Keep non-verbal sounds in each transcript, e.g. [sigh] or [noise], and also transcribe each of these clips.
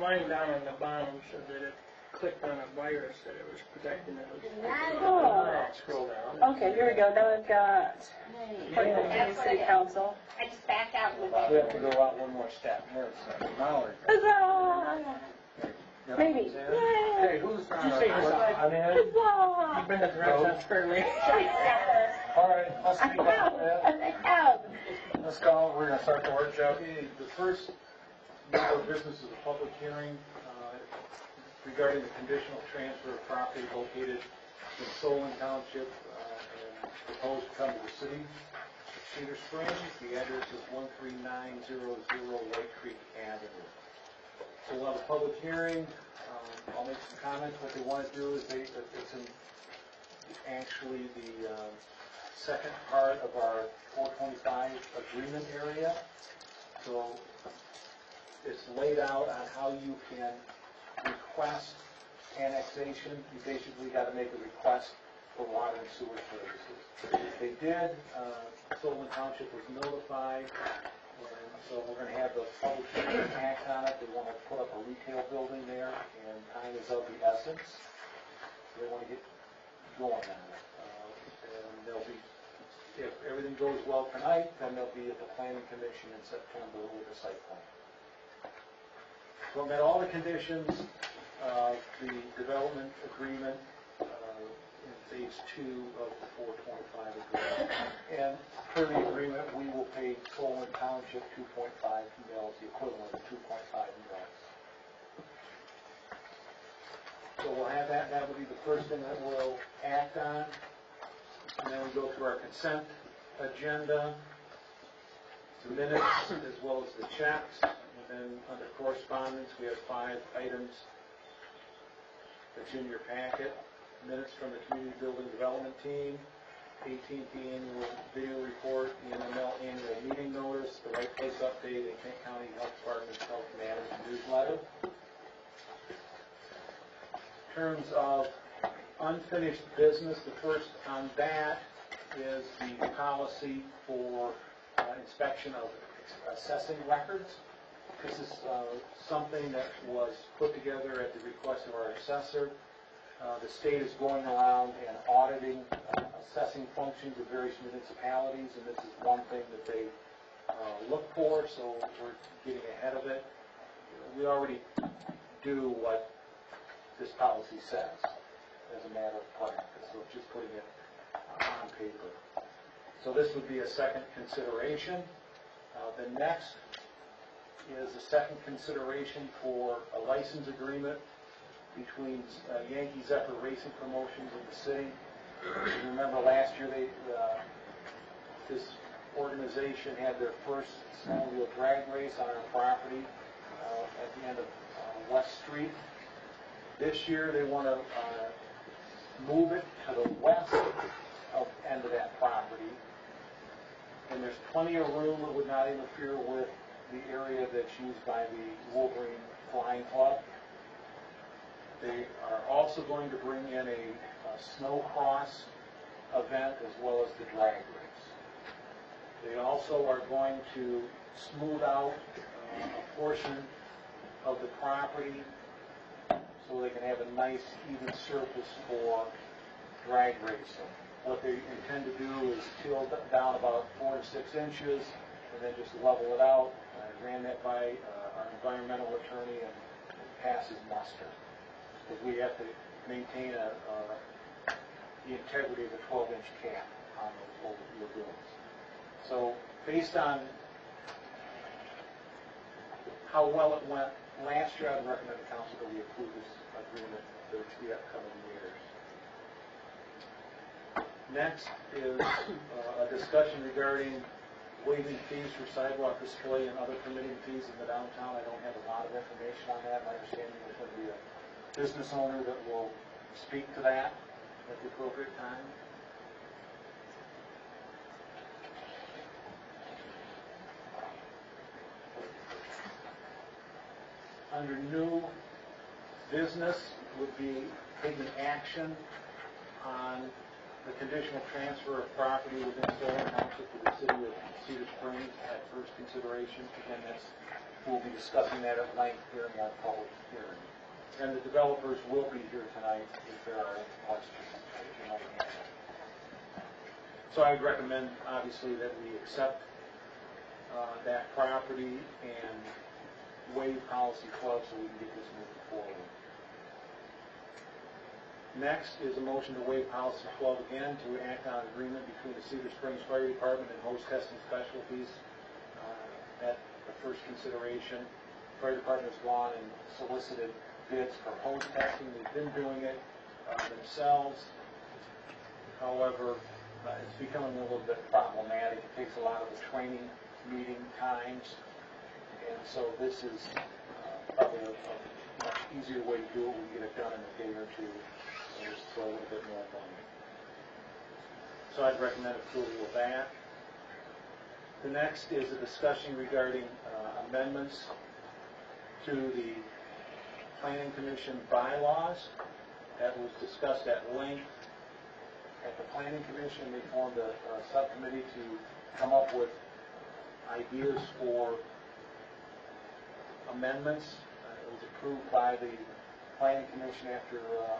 line down on the bottom said that it clicked on a virus, that it was protecting it. Oh, Scroll down. okay, here we go, now we've got Cardinal County City Council. I just backed out with We it. have to go out one more step. There's uh, Mallory. Huzzah! Maybe. Okay, Yay! who's on Did you say our- huzzah? I'm in. Huzzah! You've been at the restaurant fairly. [laughs] All right, let's I speak have, about that. I have. Let's go, we're gonna start the workshop. The first matter of business is a public hearing uh, regarding the conditional transfer of property located in Solon Township uh, and proposed to come to the city of Cedar Springs. The address is 13900 Lake Creek Avenue. So we'll have a public hearing. Um, I'll make some comments. What they want to do is they, it's in actually the um, second part of our 425 agreement area. So it's laid out on how you can request annexation. You basically got to make a request for water and sewer services. They did, uh, Solon Township was notified, and so we're going to have the public hearing act on it. They want to put up a retail building there, and time is of the essence. They want to get going on it. Uh, And they'll be if everything goes well tonight, then they'll be at the planning commission in September with a site plan. So met all the conditions of the development agreement uh, in phase two of the 425 agreement. And per the agreement, we will pay Solon Township 2.5 mils, the equivalent of 2.5 mils. So we'll have that, that will be the first thing that we'll act on. And then we go through our consent agenda, the minutes, as well as the checks. And then under correspondence, we have five items that's in your packet. Minutes from the Community Building Development Team, 18th Annual Video Report, the MML Annual Meeting Notice, the Right Place Update, and Kent County Health Department's Health Management Newsletter. In terms of unfinished business, the first on that is the policy for uh, inspection of assessing records. This is uh, something that was put together at the request of our assessor. Uh, The state is going around and auditing uh, assessing functions of various municipalities, and this is one thing that they uh, look for, so we're getting ahead of it. We already do what this policy says as a matter of practice, so just putting it on paper. So this would be a second consideration. Uh, The next is a second consideration for a license agreement between uh, Yankee Zephyr Racing Promotions and the city. If you Remember last year, they, uh, this organization had their first snowmobile drag race on our property uh, at the end of uh, West Street. This year, they want to move it to the west of end of that property. And there's plenty of room that would not interfere with the area that's used by the Wolverine Flying Club. They are also going to bring in a, a snow cross event as well as the drag race. They also are going to smooth out uh, a portion of the property so they can have a nice even surface for drag racing. What they intend to do is till down about four to six inches and then just level it out. I ran that by uh, our environmental attorney and passes muster. Because we have to maintain a, uh, the integrity of the 12-inch cap on those old lagoons. So based on how well it went last year, I'd recommend the council that we approve this agreement for the upcoming years. Next is uh, a discussion regarding waiving fees for sidewalk display and other permitting fees in the downtown. I don't have a lot of information on that. My understanding is to be a business owner that will speak to that at the appropriate time. Under new business would be taking action on the conditional transfer of property within Solon Township to the city of Cedar Springs at first consideration. Again, that's we'll be discussing that at length during our public hearing. And the developers will be here tonight if there are questions. So I'd recommend, obviously, that we accept uh, that property and waive policy 12 so we can get this moving forward. Next is a motion to waive policy 12 again to act on agreement between the Cedar Springs Fire Department and Host Testing Specialties. Uh, At the first consideration, fire department has gone and solicited bids for hose testing. They've been doing it uh, themselves. However, uh, it's becoming a little bit problematic. It takes a lot of the training meeting times. And so this is uh, probably a a much easier way to do it. We can get it done in a day or two and just throw a little bit more money. So I'd recommend approval of that. The next is a discussion regarding uh, amendments to the Planning Commission bylaws. That was discussed at length at the Planning Commission. They formed a a subcommittee to come up with ideas for amendments. Uh, It was approved by the Planning Commission after uh,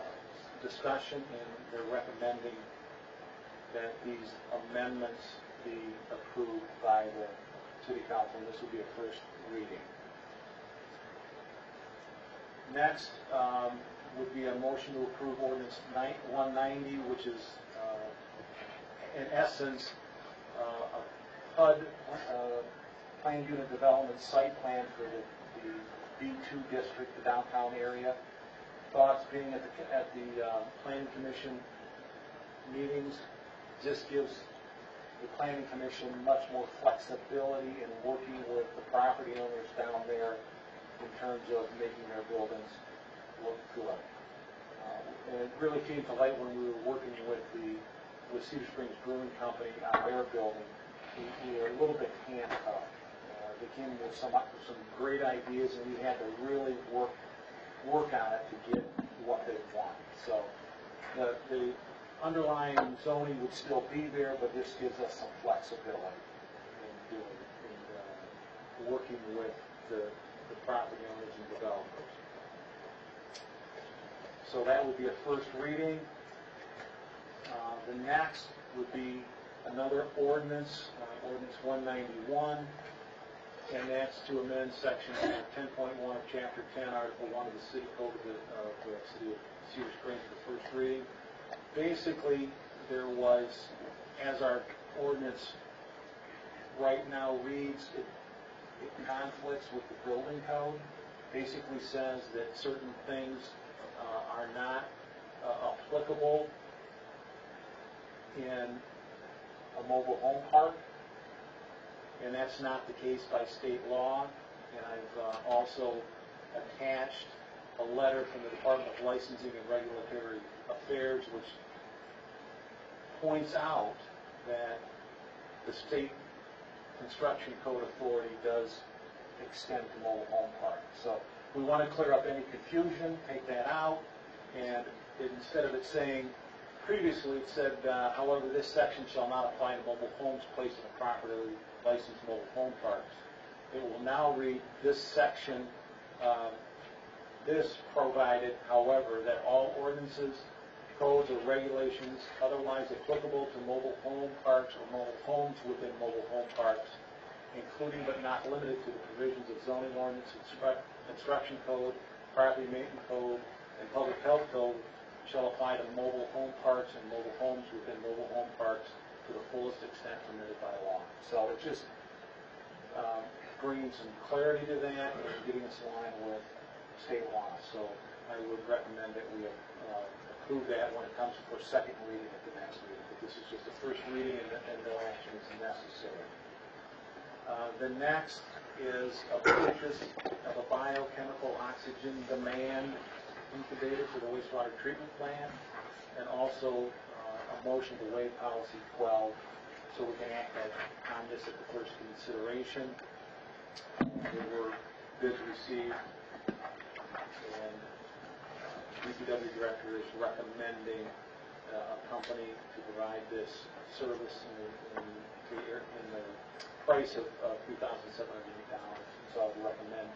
discussion, and they're recommending that these amendments be approved by the city council, this will be a first reading. Next um, would be a motion to approve ordinance 190, which is, uh, in essence, uh, a PUD, uh, planned unit development site plan for the the B2 district, the downtown area. Thoughts being at the, at the uh, planning commission meetings, this gives the planning commission much more flexibility in working with the property owners down there in terms of making their buildings look good. Uh, And it really came to light when we were working with the, with Cedar Springs Brewing Company on their building. We we were a little bit handcuffed. Uh, They came with some, some great ideas, and we had to really work, work on it to get what they want. So the, the underlying zoning would still be there, but this gives us some flexibility in doing, in, uh, working with the, the property owners and developers. So that would be a first reading. Uh, The next would be another ordinance, uh, ordinance 191, and that's to amend section 10.1 of chapter 10, article 1 of the city code of the, of the city of Cedar Springs for first reading. Basically, there was, as our ordinance right now reads, it it conflicts with the building code. Basically says that certain things uh, are not uh, applicable in a mobile home park, and that's not the case by state law. And I've uh, also attached a letter from the Department of Licensing and Regulatory Affairs, which points out that the state construction code authority does extend to mobile home parks. So we want to clear up any confusion, take that out, and it- instead of it saying, previously it said, uh, however, this section shall not apply to mobile homes placed in a properly licensed mobile home parks. It will now read, this section, um, this provided, however, that all ordinances, codes, or regulations otherwise applicable to mobile home parks or mobile homes within mobile home parks, including but not limited to the provisions of zoning ordinance, construction code, property maintenance code, and public health code, shall apply to mobile home parks and mobile homes within mobile home parks to the fullest extent permitted by law. So it just um, bringing some clarity to that and getting us line with state law. So I would recommend that we uh, approve that when it comes for second reading at the next meeting. But this is just the first reading and and no action is necessary. Uh, The next is a purchase of a biochemical oxygen demand incubator for the wastewater treatment plant, and also motion to waive policy 12, so we can act on- this at the first consideration. There were bids received, and uh, DPW director is recommending uh, a company to provide this service in the, in the, in the price of, of three thousand seven hundred eighty dollars. So I would recommend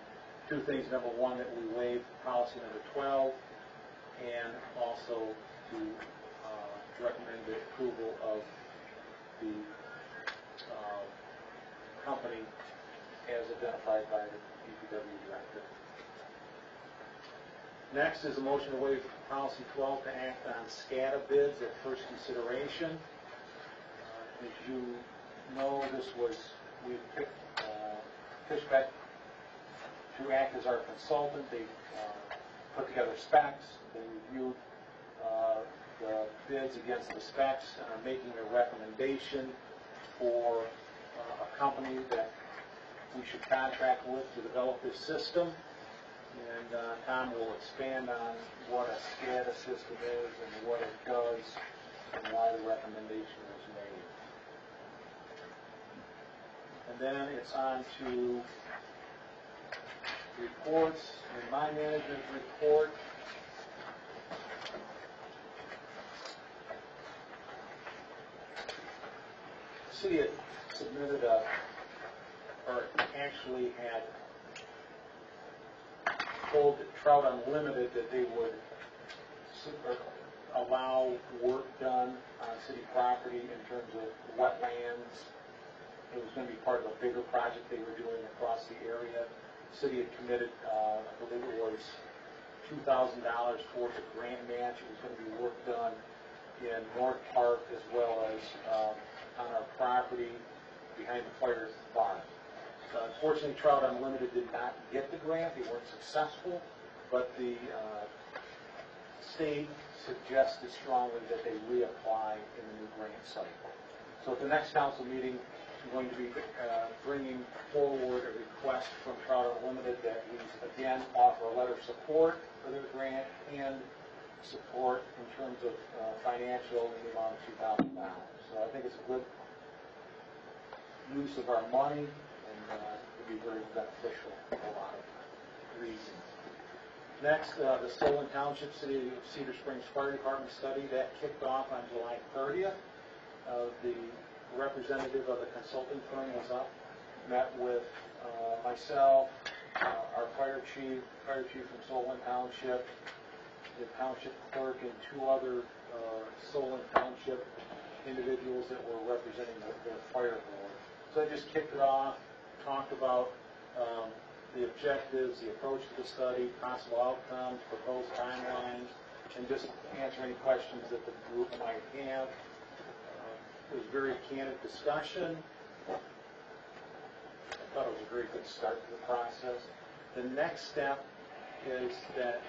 two things. Number one, that we waive policy number twelve, and also to, uh, recommend the approval of the, uh, company as identified by the DPW director. Next is a motion to waive policy 12 to act on SCADA bids at first consideration. Uh, As you know, this was, we picked uh, Fishbeck to act as our consultant. They uh, put together specs, they reviewed uh, the bids against the specs, and are making a recommendation for uh, a company that we should contract with to develop this system. And uh, Tom will expand on what a SCADA system is and what it does and why the recommendation was made. And then it's on to reports, and my management report. City had submitted a, or actually had told Trout Unlimited that they would su- or allow work done on city property in terms of wetlands. It was going to be part of a bigger project they were doing across the area. The City had committed, uh, I believe it was two thousand dollars towards a grant match. It was going to be work done in North Park as well as um, on our property behind the fire barn. Uh, Unfortunately, Trout Unlimited did not get the grant, they weren't successful, but the uh, state suggested strongly that they reapply in the new grant cycle. So at the next council meeting, I'm going to be uh, bringing forward a request from Trout Unlimited that we again offer a letter of support for their grant and support in terms of uh, financial in the amount of two thousand dollars. So I think it's a good use of our money, and uh, it'd be very beneficial for a lot of reasons. Next, uh, the Solon Township City of Cedar Springs Fire Department study, that kicked off on July 30th. Uh, The representative of the consulting firm was up, met with uh, myself, uh, our fire chief, fire chief from Solon Township, the township clerk, and two other uh, Solon Township individuals that were representing the fire board. So I just kicked it off, talked about um, the objectives, the approach to the study, possible outcomes, proposed timelines, and just answer any questions that the group might have. Uh, It was very candid discussion. I thought it was a very good start to the process. The next step is that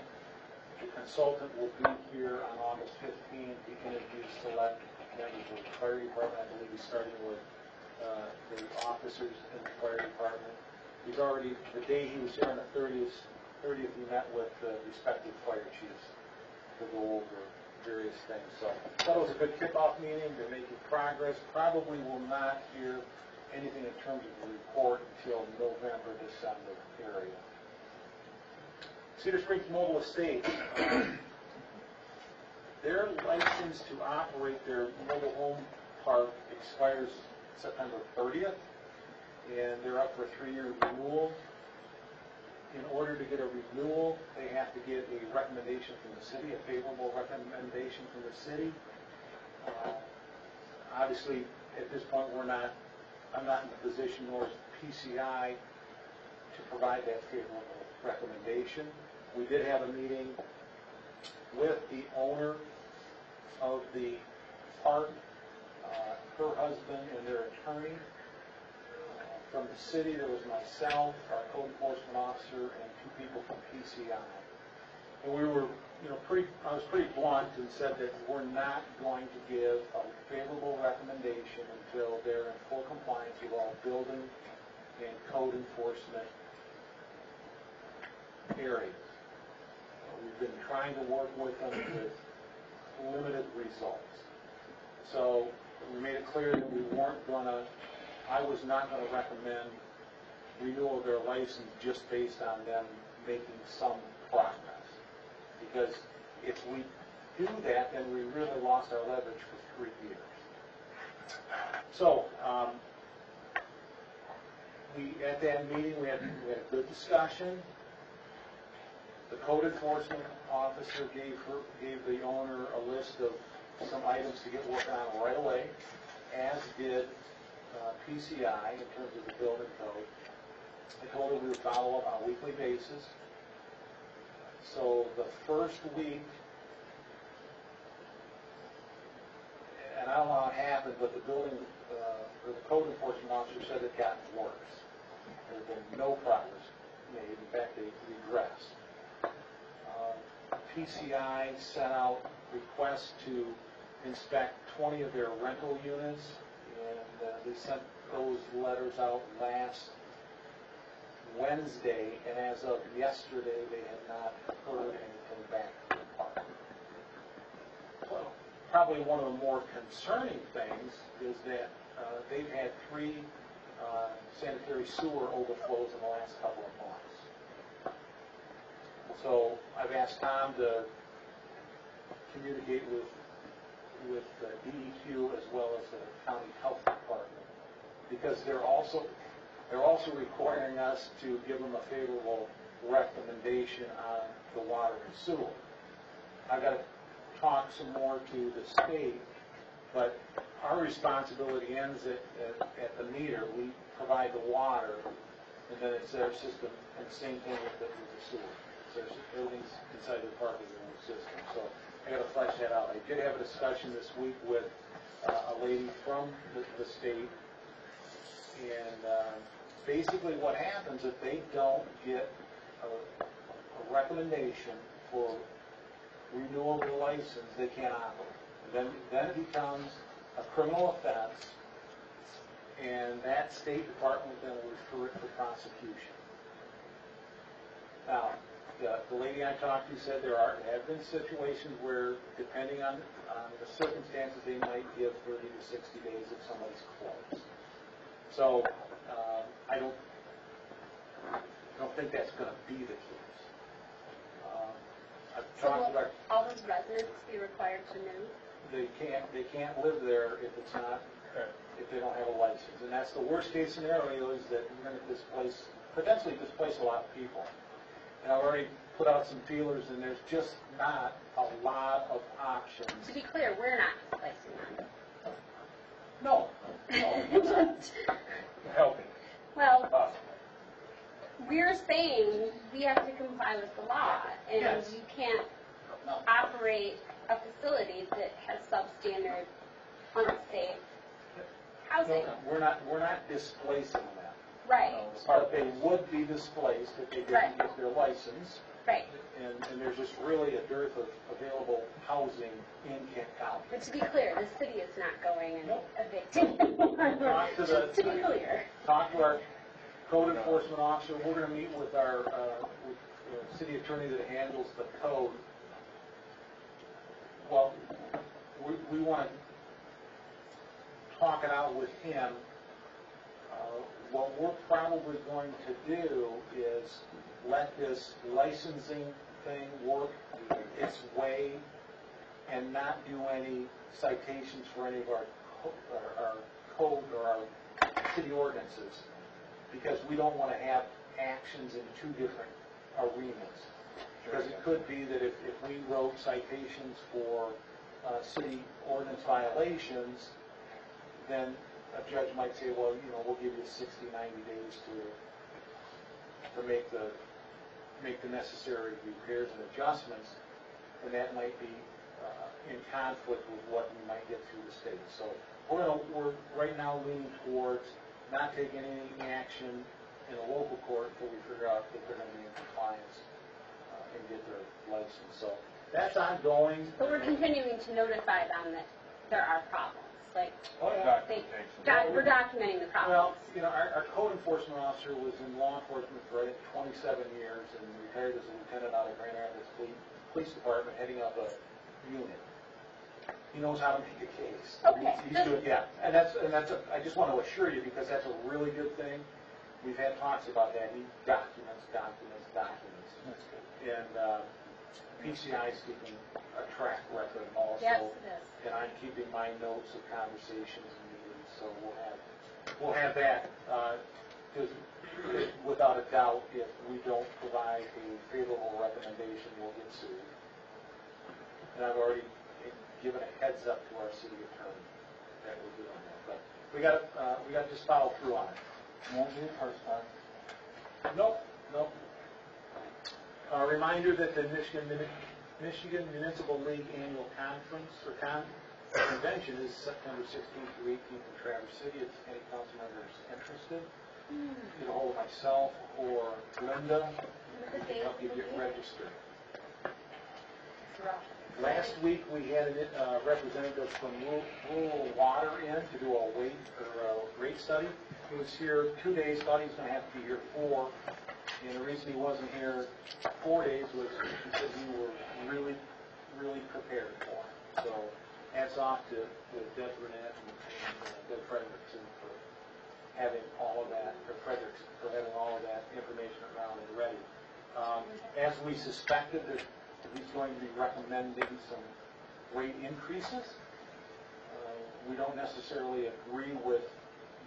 the consultant will be here on August 15th to interview select members of the fire department. I believe he's starting with uh, the officers in the fire department. He's already, the day he was here on the 30th, 30th, he met with the respective fire chiefs to go over various things. So it was a good kickoff meeting, they're making progress. Probably will not hear anything in terms of the report until November, December area. Cedar Springs Mobile Estate, um, their license to operate their mobile home park expires September 30th, and they're up for a three-year renewal. In order to get a renewal, they have to get a recommendation from the city, a favorable recommendation from the city. Uh, Obviously, at this point, we're not, I'm not in the position, nor is PCI, to provide that favorable recommendation. We did have a meeting with the owner of the park, uh, her husband and their attorney. Uh, From the city, there was myself, our code enforcement officer, and two people from PCI. And we were, you know, pretty, I was pretty blunt and said that we're not going to give a favorable recommendation until they're in full compliance with all building and code enforcement areas. We've been trying to work with them with limited results. So we made it clear that we weren't gonna, I was not gonna recommend renewal of their license just based on them making some progress. Because if we do that, then we really lost our leverage for three years. So, um, we, at that meeting, we had, we had a good discussion. The code enforcement officer gave her, gave the owner a list of some items to get worked on right away, as did uh, PCI in terms of the building code. I told her we would follow up on a weekly basis. So the first week, and I don't know how it happened, but the building, uh, or the code enforcement officer said it got worse. There's been no progress made, in fact, they regressed. Uh, PCI sent out requests to inspect 20 of their rental units, and uh, they sent those letters out last Wednesday, and as of yesterday, they had not heard anything back from the. Well, Probably one of the more concerning things is that uh, they've had three uh, sanitary sewer overflows in the last couple of months. So I've asked Tom to communicate with, with uh, DEQ as well as the county health department, because they're also, they're also requiring us to give them a favorable recommendation on the water and sewer. I've got to talk some more to the state, but our responsibility ends at, at, at the meter. We provide the water, and then it's their system, and same thing with the, with the sewer. It's- everything's inside the park system, so I gotta flesh that out. I did have a discussion this week with uh, a lady from the, the state, and, um, basically what happens if they don't get a, a recommendation for renewal of the license, they can't operate. Then, then it becomes a criminal offense, and that State Department then will refer it for prosecution. Now, the, the lady I talked to said there are, have been situations where, depending on, on the circumstances, they might give thirty to sixty days if somebody's closed. So, um, I don't, I don't think that's gonna be the case. Um, I've So talked will about, all those residents be required to move? they can't, they can't live there if it's not, if they don't have a license. And that's the worst case scenario is that you're gonna displace, potentially displace a lot of people. And I've already put out some feelers and there's just not a lot of options. To be clear, we're not displacing them. No, no? [laughs] Helping Well, us. we're saying we have to comply with the law, and Yes. you can't No. operate a facility that has substandard, unsafe housing. No, We're not, we're not displacing them. Right, But they would be displaced if they didn't get their license. right. And, and there's just really a dearth of available housing in Kent County. But to be clear, the city is not going and Nope. evicting [laughs] anyone. To the- To be clear. talk to our code enforcement officer, we're gonna meet with our, uh, with the city attorney that handles the code. Well, we, we wanna talk it out with him. Uh, What we're probably going to do is let this licensing thing work its way and not do any citations for any of our, co- our- our code or our city ordinances, because we don't want to have actions in two different arenas. Because it could be that if, if we wrote citations for, uh, city ordinance violations, then a judge might say, well, you know, we'll give you 60, 90 days to, to make the, make the necessary repairs and adjustments, and that might be uh, in conflict with what we might get through the state. So we're gonna, we're right now leaning towards not taking any action in a local court until we figure out if they're gonna be in compliance uh, and get their license. So that's ongoing. But we're continuing to notify them that there are problems, like, Oh, yeah. they, doc- we're documenting the Well, problems. you know, our, our code enforcement officer was in law enforcement for 27 years and retired as a lieutenant out of Grand Rapids Police, Police Department, heading up a unit. He knows how to make a case. Okay. He's doing, yeah, and that's, and that's, a- I just want to assure you, because that's a really good thing. We've had talks about that. He documents, documents, documents. And, uh, PCI is keeping a track record also. Yes, it is. And I'm keeping my notes of conversations and meetings, so we'll have, we'll have that. Because without a doubt, if we don't provide a favorable recommendation, we'll get sued. And I've already given a heads up to our city attorney that we're doing that, but we got, uh, we got to just follow through on it. Won't be the first time. Nope, nope. A reminder that the Michigan, Muni- Michigan Municipal League Annual Conference, or con, convention is September 16th through 18th in Traverse City. If any council members interested, get a hold of myself or Linda, we can help you get registered. Last week, we had a uh, representative from Rural- Rural Water in to do a weight, or a rate study. He was here two days, thought he was gonna have to be here four, and the reason he wasn't here four days was because we were really, really prepared for him. So hats off to to Deb Burnett and and, uh, Deb Frederickson for having all of that, or Fredericks, for having all of that information around and ready. Um, As we suspected, that he's going to be recommending some rate increases. Uh, We don't necessarily agree with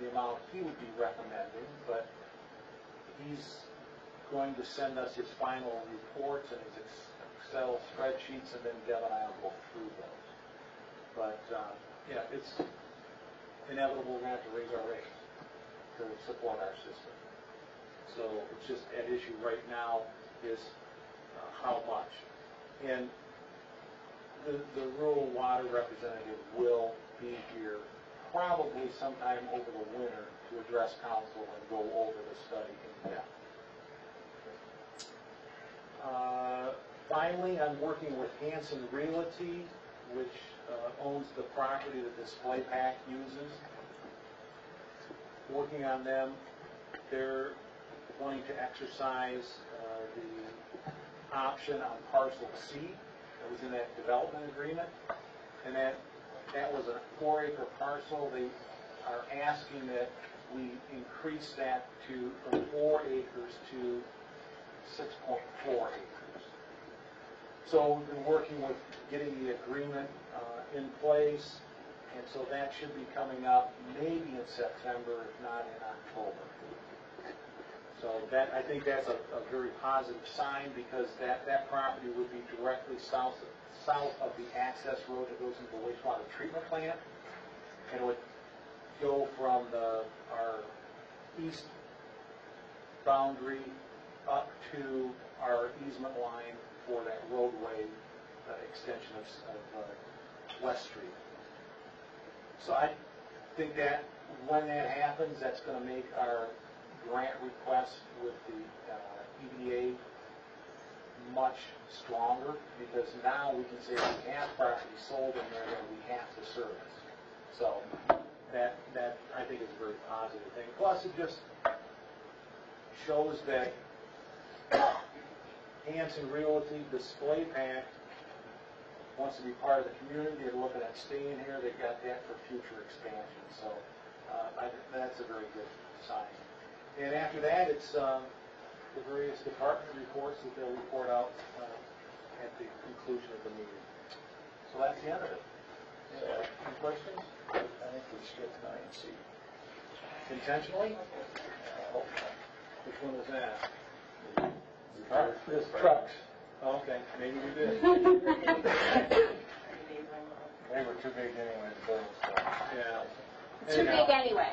the amount he would be recommending, but he's going to send us his final reports and his Excel spreadsheets, and then Deb and I will go through those. But, uh, yeah, it's inevitable we're going to have to raise our rates to support our system. So it's just at issue right now is uh, how much. And the, the rural water representative will be here probably sometime over the winter to address council and go over the study in depth. Uh, Finally, I'm working with Hanson Realty, which uh, owns the property that Display Pack uses. Working on them, they're wanting to exercise uh, the option on parcel C that was in that development agreement. And that, that was a four acre parcel. They are asking that we increase that to, from four acres to six point four acres. So we've been working with getting the agreement uh, in place, and so that should be coming up maybe in September, if not in October. So that, I think that's a, a very positive sign, because that, that property would be directly south, of, south of the access road that goes into the wastewater treatment plant, and it would go from the, our east boundary up to our easement line for that roadway uh, extension of, of uh, West Street. So I think that when that happens, that's going to make our grant request with the uh, EDA much stronger, because now we can say we have property sold in there that we have to service. So that, that, I think is a very positive thing. Plus, it just shows that Hanson Realty Display Pack wants to be part of the community, they're looking at staying here, they've got that for future expansion, so, uh, I, that's a very good sign. And after that, it's, um, the various department reports that they'll report out, uh, at the conclusion of the meeting. So that's the end of it. Any any questions? I think we skipped nine C. Intentionally? Oh, Which one was that? This trucks, Oh, okay, maybe we did. [laughs] they were too big anyway to build, so. Yeah. Too Anyhow. big anyway.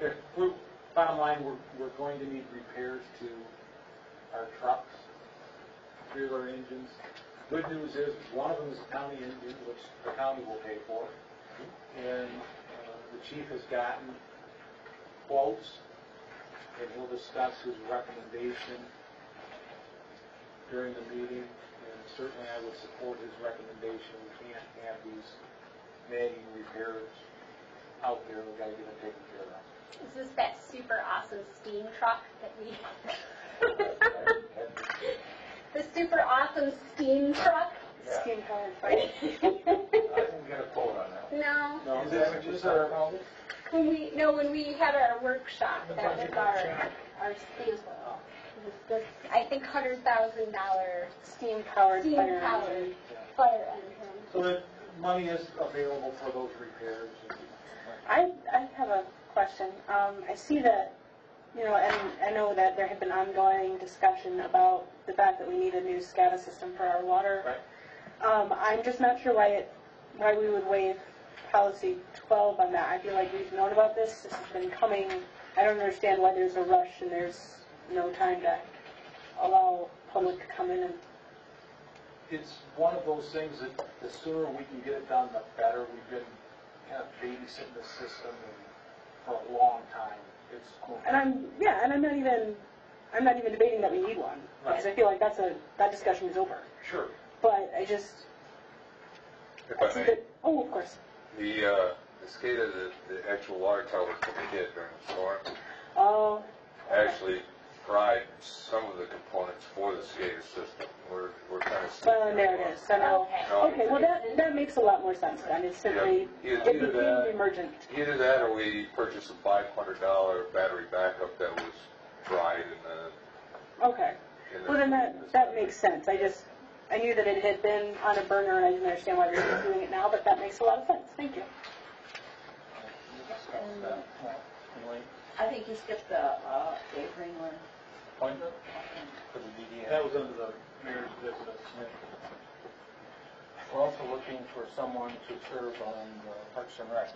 If we're- Bottom line, we're, we're going to need repairs to our trucks, three of our engines. Good news is, one of them is a county engine, which the county will pay for. And uh, the chief has gotten quotes, and he'll discuss his recommendation during the meeting. And certainly I would support his recommendation. We can't have these nagging repairs out there, we've got to get them taken care of. Is this that super awesome steam truck that we? [laughs] The super awesome steam truck? Yeah. Steam powered fire. [laughs] I didn't get a quote on that. No, No, Is that what you said, Aldi? When we, no, when we had our workshop, that was our, our sample. It was this, I think, hundred thousand dollar Steam powered steam fire powered fire engine. So that money is available for those repairs. I, I have a question. Um, I see that you know, and I know that there had been ongoing discussion about the fact that we need a new SCADA system for our water. Right. Um, I'm just not sure why it, why we would waive policy 12 on that. I feel like we've known about this, this has been coming. I don't understand why there's a rush and there's no time to allow public to come in and, It's one of those things that the sooner we can get it done, the better. We've been kind of babysitting the system for a long time. It's. and I'm, yeah, and I'm not even, I'm not even debating that we need one. Because I feel like that's a, that discussion is over. Sure. But I just, If it's I a may, bit, oh, of course. The, uh, the SCADA, the, the actual water tower that we did during the storm, Oh, actually fried some of the components for the SCADA system. We're, we're kind of. well, there it is, so now, Okay. okay, well, that, that makes a lot more sense then. It's simply, Yeah, it either became that- emergent. Either that or we purchased a five hundred dollar battery backup that was fried in the, Okay. in the. Well, then that, that makes sense. I just, I knew that it had been on a burner and I didn't understand why we were doing it now, but that makes a lot of sense. Thank you. I think you skipped the, uh, Dave Ringler. Appointment for the DDA. That was under the mayor's business. We're also looking for someone to serve on the Parks and Rec.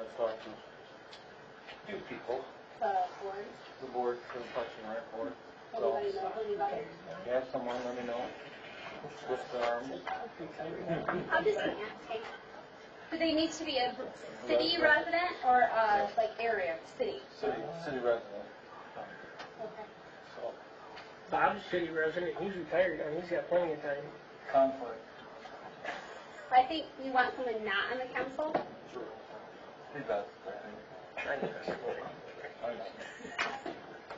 I've talked to a few people, Uh, board, the board for the Parks and Rec board. So, anybody know anybody? if you have someone, let me know. Twist their arms. I'm just gonna do they need to be a city resident or, uh, like area, city? City, city resident. Okay. So, Bob's a city resident, he's retired, and he's got plenty of time. conflict. I think you want someone not on the council? He does, I think. I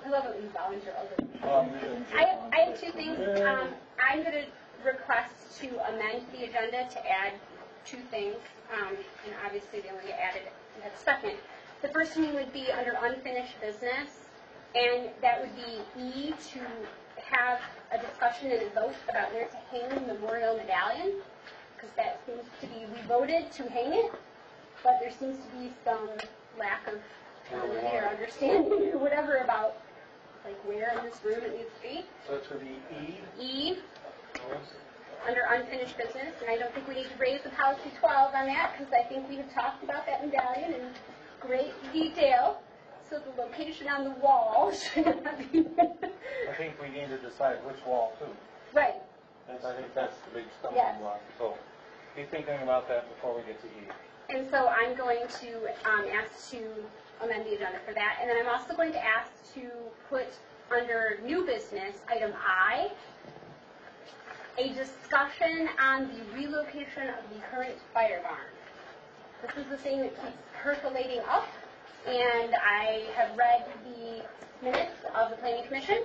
love it when you volunteer. Um, I, I have two things. Um, I'm going to request to amend the agenda to add two things, um, and obviously they only get added at the second. The first one would be under unfinished business, and that would be E to have a discussion and a vote about where to hang the memorial medallion, because that seems to be, we voted to hang it, but there seems to be some lack of or understanding or whatever about like where in this room it needs to be. So it's going to be E. E, under unfinished business, and I don't think we need to raise the policy 12 on that, because I think we have talked about that medallion in great detail. So the location on the wall [laughs] should not be, I think we need to decide which wall too. right, That's- I think that's the big stumbling Yes. block. So be thinking about that before we get to E. and so I'm going to um, ask to amend the agenda for that, and then I'm also going to ask to put under new business, item I, a discussion on the relocation of the current fire barn. This is the thing that keeps percolating up, and I have read the minutes of the planning commission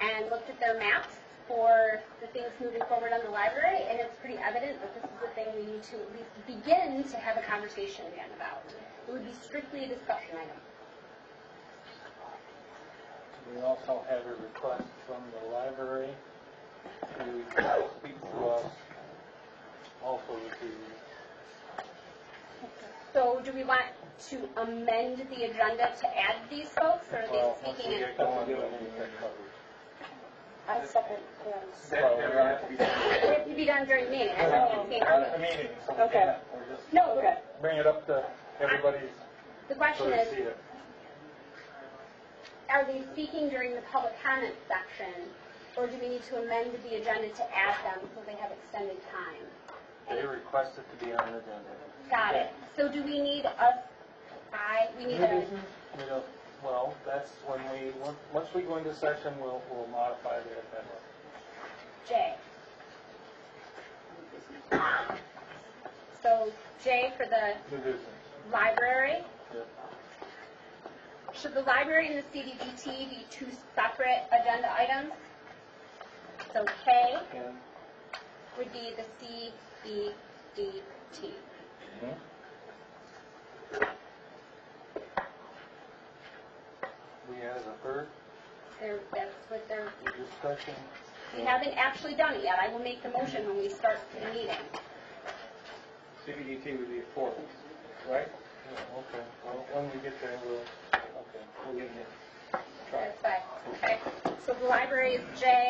and looked at their maps for the things moving forward on the library, and it's pretty evident that this is the thing we need to at least begin to have a conversation again about. It would be strictly a discussion item. We also have a request from the library to speak to us also with the So do we want to amend the agenda to add these folks, or are Well, they once speaking we in? get going, we'll get that covered. I second Pam's. That, that would have to be done. It to be done during the meeting, I thought you were Not uh, a meeting, so we Okay. can't, we're just No, Okay. bring it up to everybody's, the so question they is, it. are they speaking during the public comment section, or do we need to amend the agenda to add them so they have extended time? They requested to be on the agenda. Got it. So do we need us, I, we need a, We don't, well, that's when we, once- once we go into session, we'll, we'll modify the agenda. J. So J for the New business. library. Yep. Should the library and the CDBT be two separate agenda items? So K And, would be the CBDT. Mm-hmm. we added a third There, that's what they're, with discussion. we haven't actually done it yet. I will make the motion when we start the meeting. CBDT would be a fourth, right? Yeah, okay, well, when we get there, we'll, okay, we'll get it. That's fine. Okay. So the library is J.